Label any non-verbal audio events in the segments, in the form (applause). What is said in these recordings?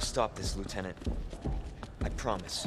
I'll stop this, Lieutenant. I promise.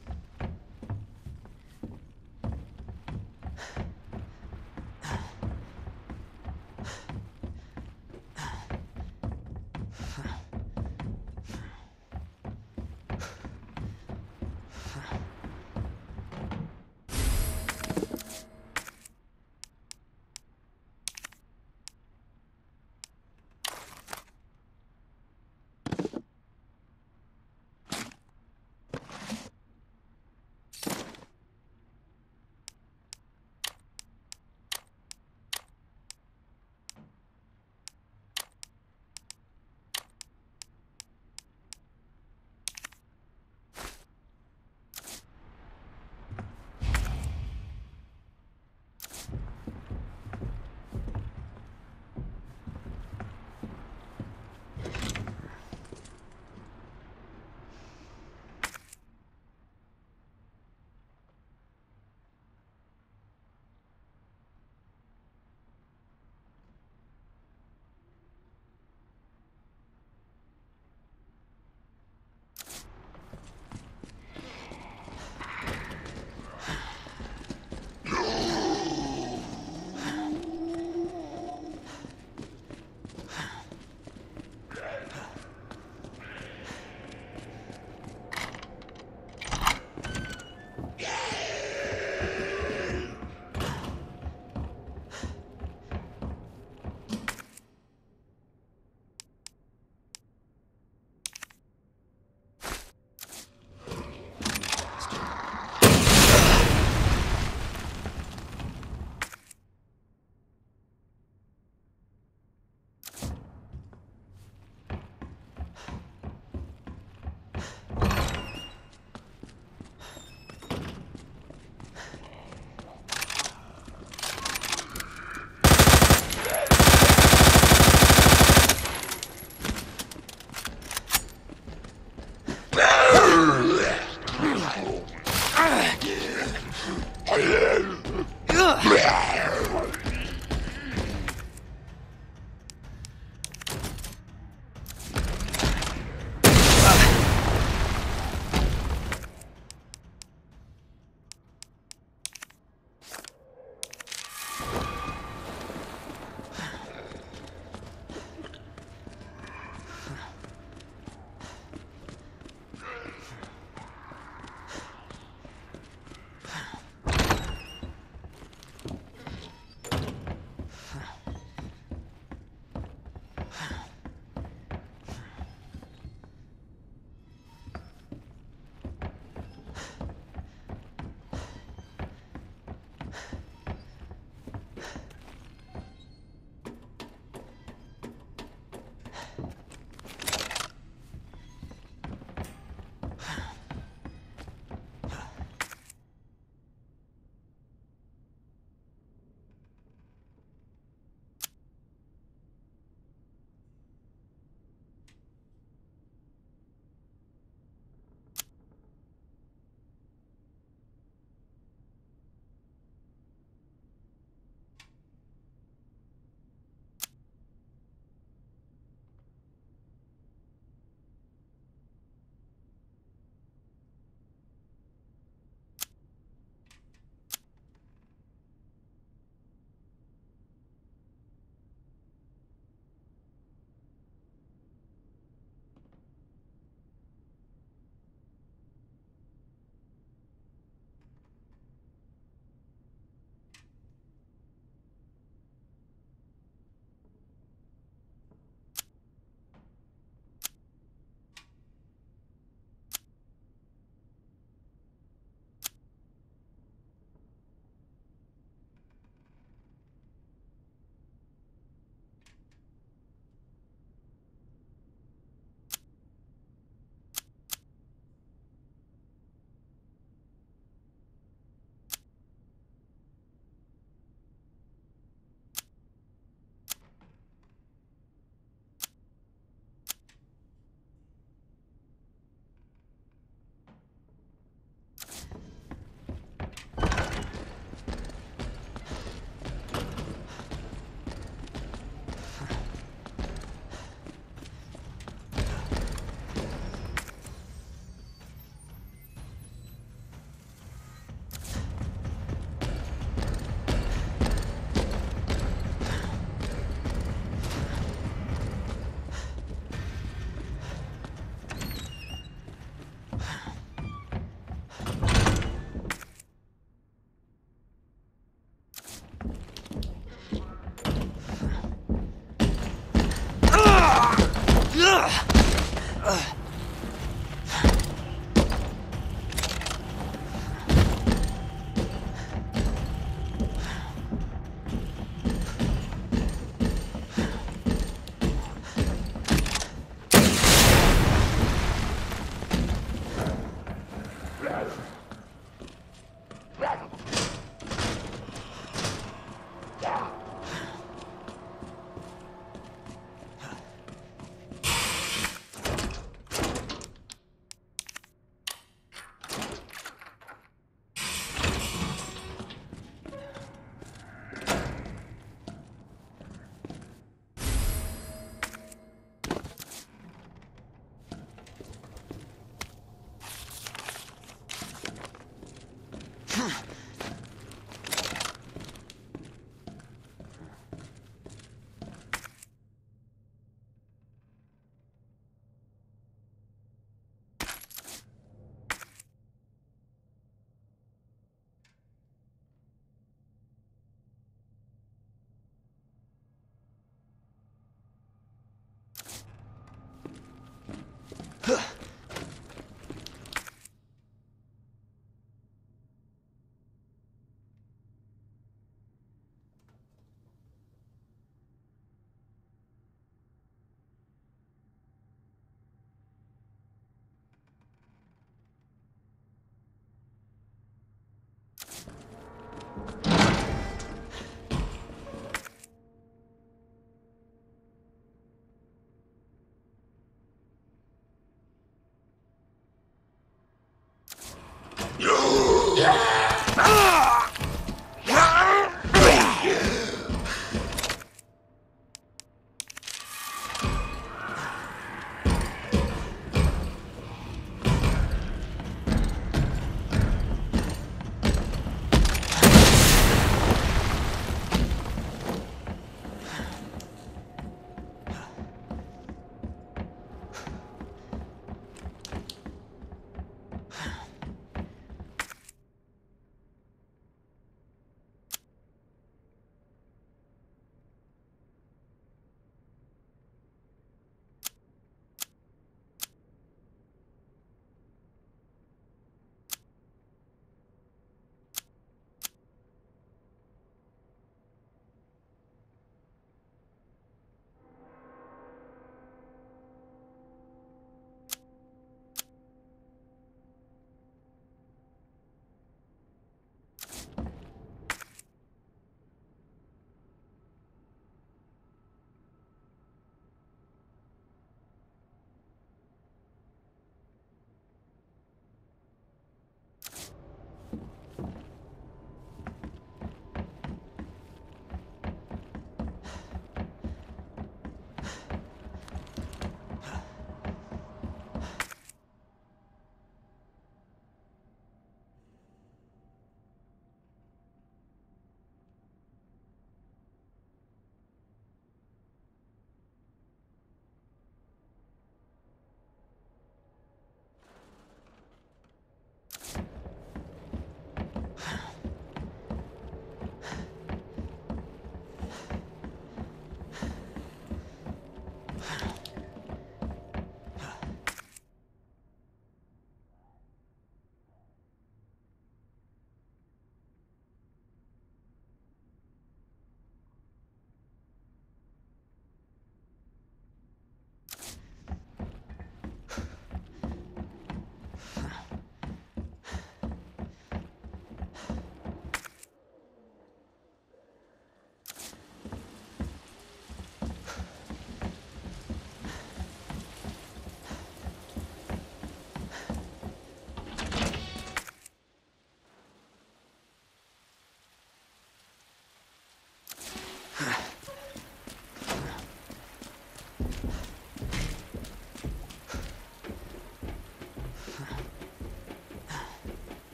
Huh.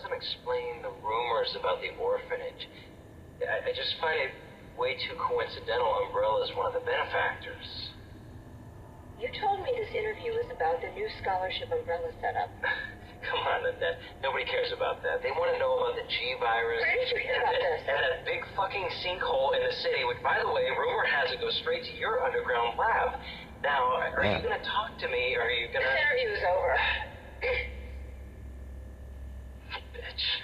Explain the rumors about the orphanage. I, I just find it way too coincidental Umbrella's one of the benefactors. You told me this interview was about the new scholarship Umbrella setup. (laughs) Come on, Annette. Nobody cares about that. They want to know about the G virus. Where did you hear about this? And that big fucking sinkhole in the city, which, by the way, rumor has it goes straight to your underground lab. Now, are Yeah. you going to talk to me, or are you going This to... interview is over. (sighs) (sighs) (sighs) Bitch.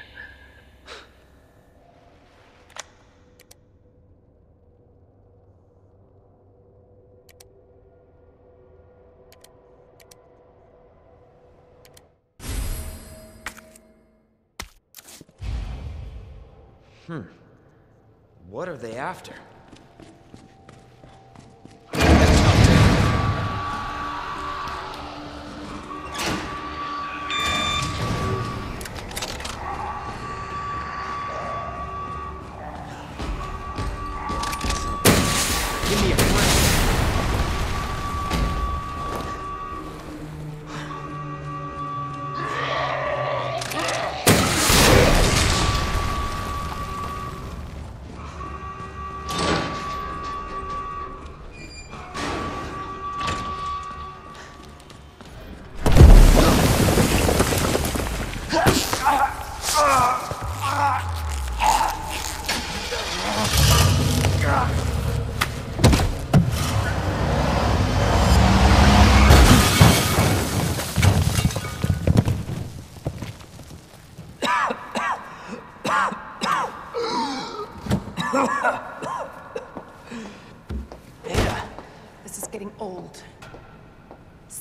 Hmm. What are they after?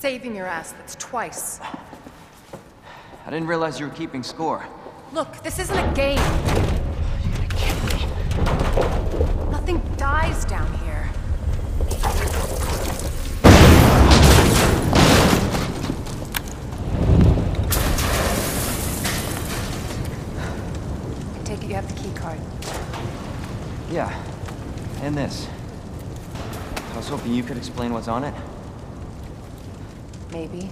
Saving your ass, that's twice. I didn't realize you were keeping score. Look, this isn't a game. You're gonna kill me. Nothing dies down here. I take it you have the key card. Yeah, and this. I was hoping you could explain what's on it. Maybe.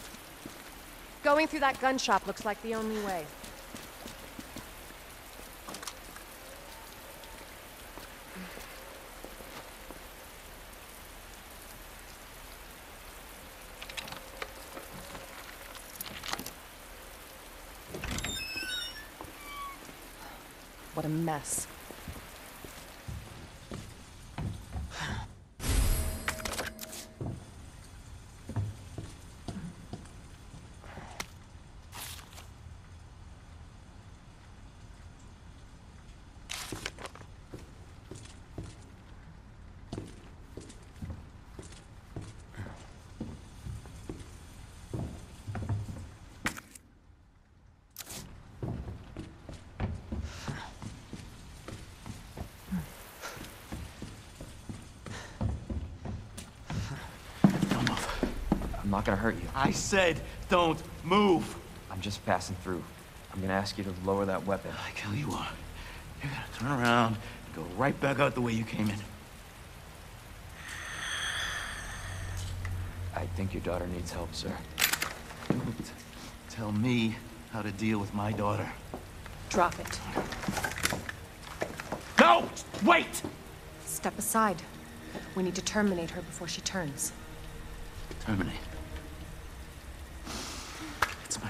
Going through that gun shop looks like the only way. What a mess. I'm not gonna hurt you. I said, don't move. I'm just passing through. I'm gonna ask you to lower that weapon. I tell you what, you're gonna turn around and Go right back out the way you came in. I think your daughter needs help, sir. Don't tell me how to deal with my daughter. Drop it. No! Wait! Step aside. We need to terminate her before she turns. Terminate. It's my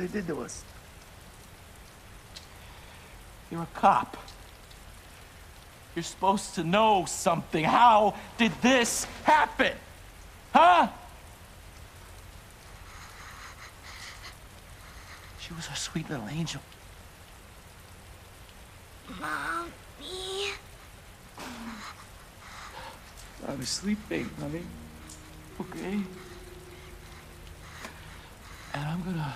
did to us. You're a cop. You're supposed to know something. How did this happen? Huh? She was our sweet little angel. Mommy? I was sleeping, honey. Okay? And I'm gonna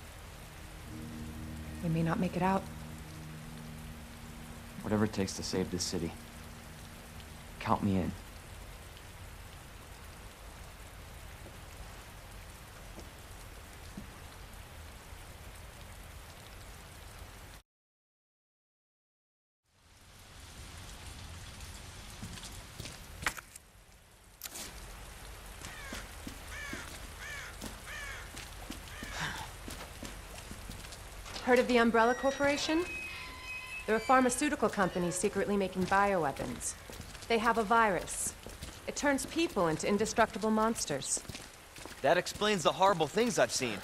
We may not make it out. Whatever it takes to save this city. Count me in. Heard of the Umbrella Corporation? They're a pharmaceutical company secretly making bioweapons. They have a virus. It turns people into indestructible monsters. That explains the horrible things I've seen.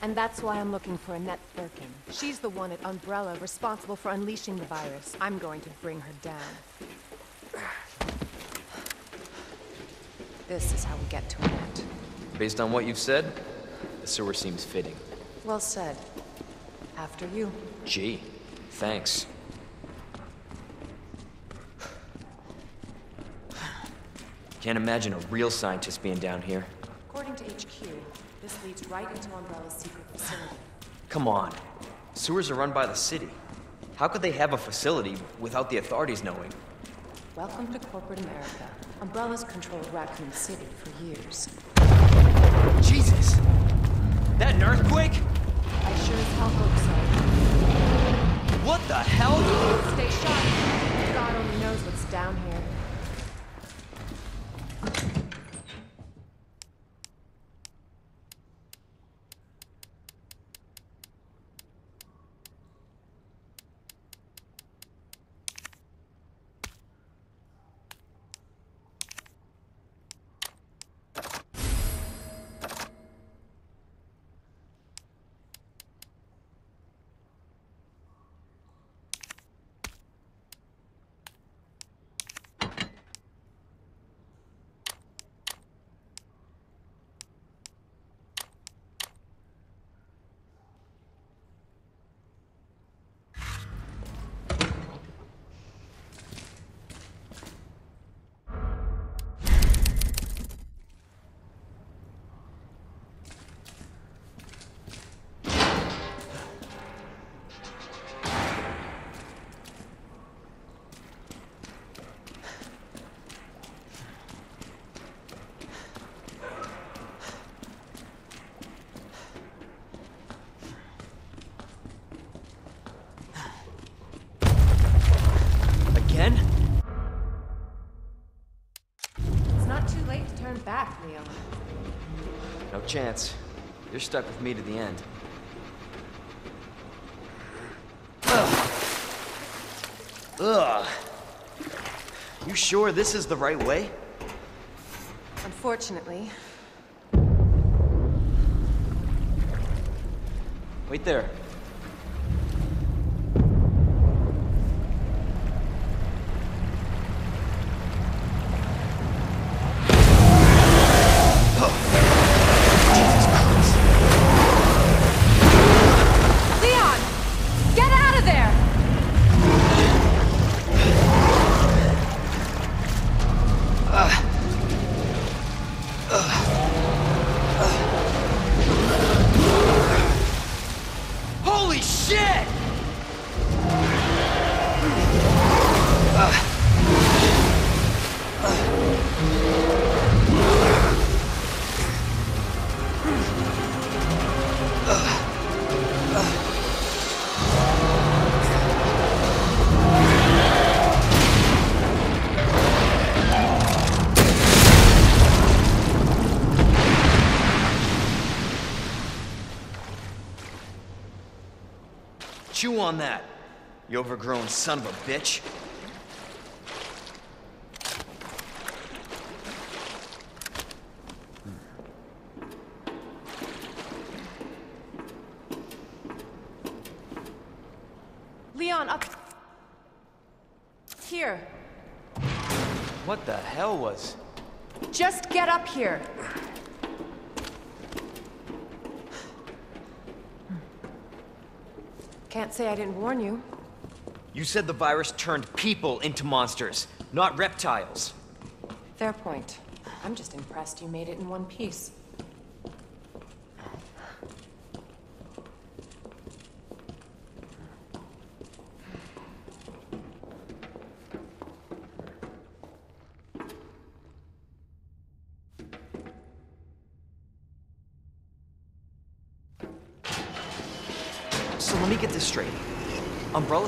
And that's why I'm looking for Annette Birkin. She's the one at Umbrella responsible for unleashing the virus. I'm going to bring her down. This is how we get to Annette. Based on what you've said, the sewer seems fitting. Well said. After you. Gee, thanks. Can't imagine a real scientist being down here. According to HQ, this leads right into Umbrella's secret facility. Come on. Sewers are run by the city. How could they have a facility without the authorities knowing? Welcome to corporate America. Umbrella's controlled Raccoon City for years. Jesus! That an earthquake? I sure as hell hope so. What the hell? Stay sharp. God only knows what's down here. Chance. You're stuck with me to the end. Ugh. Ugh. You sure this is the right way? Unfortunately, Wait there. You overgrown son of a bitch. Hmm. Leon, up... Here. What the hell was... Just get up here. Can't say I didn't warn you. You said the virus turned people into monsters, not reptiles. Fair point. I'm just impressed you made it in one piece. So let me get this straight. Umbrella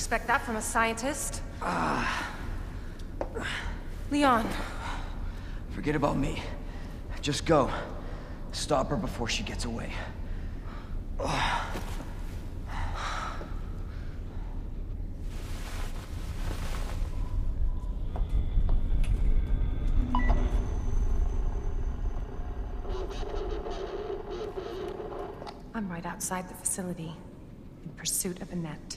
Expect that from a scientist. Ah Leon, Forget about me. Just go. Stop her before she gets away. I'm right outside the facility, in pursuit of Annette.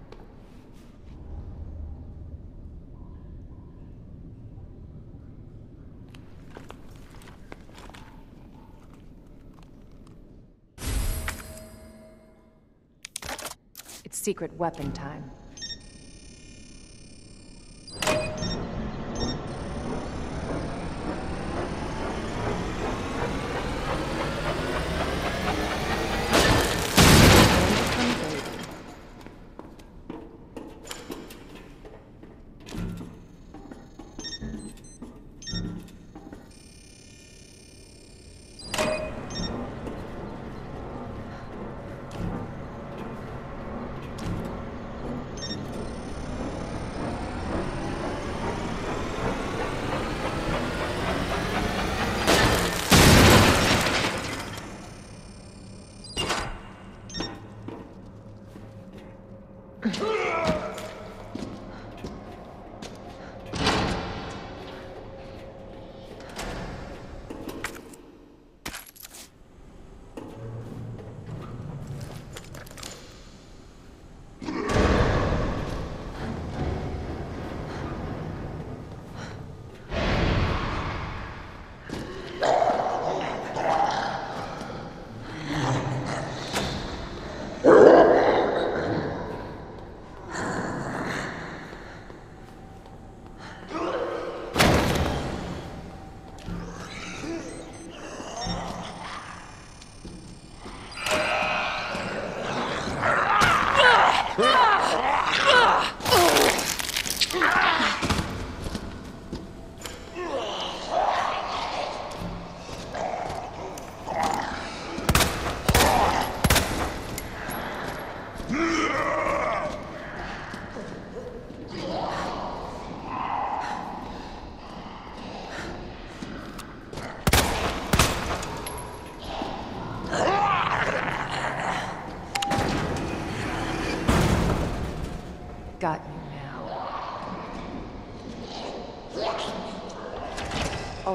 Secret weapon time.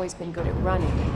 Always been good at running,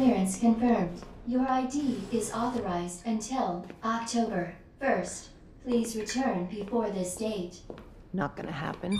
Clearance confirmed. Your ID is authorized until October 1st. Please return before this date. Not gonna happen.